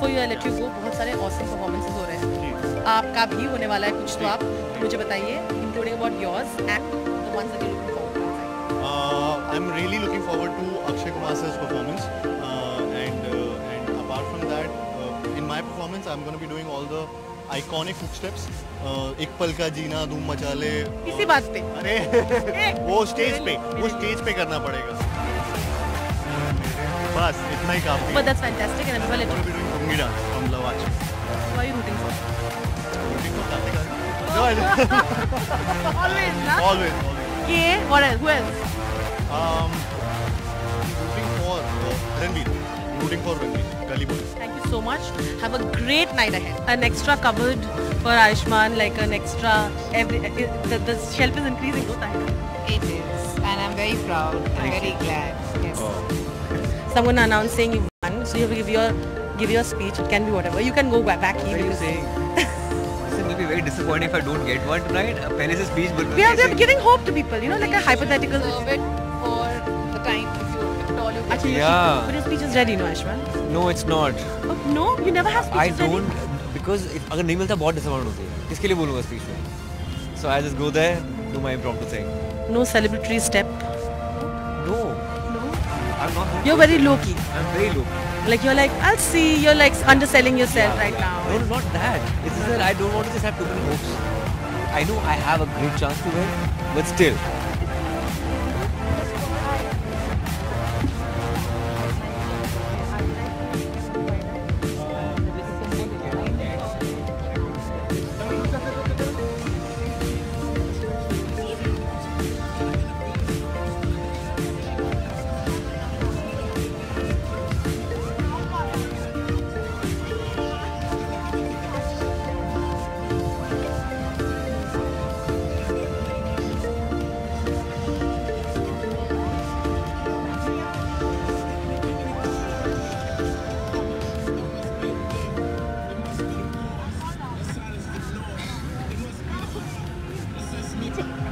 Before you I let you go बहुत सारे awesome performances हो रहे हैं आपका भी होने वाला है कुछ तो आप मुझे बताइए including about yours and the ones that you looking forward Uh, I'm really looking forward to Akshay Kumar sir's performance, uh, and uh, and apart from that, uh, in my performance, I'm going to be doing all the iconic footsteps. Uh, एक पल का जीना धूम मचा ले इसी बात पे अरे वो स्टेज पे वो स्टेज पे करना पड़ेगा बस इतना ही काफ़ी But that's fantastic and I'm going always, na? Always, always. Okay, what else? Who else? Um, rooting for uh, Rooting for Ranveer. Gully Boys. Thank you so much. Have a great night ahead. An extra cupboard for Aishman, like an extra... Every, uh, the, the shelf is increasing, no time. It is. And I'm very proud. I'm very glad. Yes. Oh. Someone announced saying you won, so you have to give your give your speech. It can be whatever. You can go back. What are you saying? Will be very disappointing if I don't get one tonight. पहले से speech बोल We are, we are giving hope to people. You know, like a hypothetical. Reserve it for the time if you if at all you Actually, Yeah. But your speech is ready, no, Ashwan? No, it's not. Oh, no, you never have I speeches ready. don't because if अगर नहीं मिलता बहुत disappointment होती है. किसके लिए बोलूँगा speech में? So I just go there, do my impromptu thing. No celebratory step. No. I'm not. You're very low key. I'm very low. Like you're like, I'll see. You're like underselling yourself Yeah, right yeah. now. No, no, not that. It's just that I don't want to just have too many hopes. I know I have a great chance to win, but still, 这。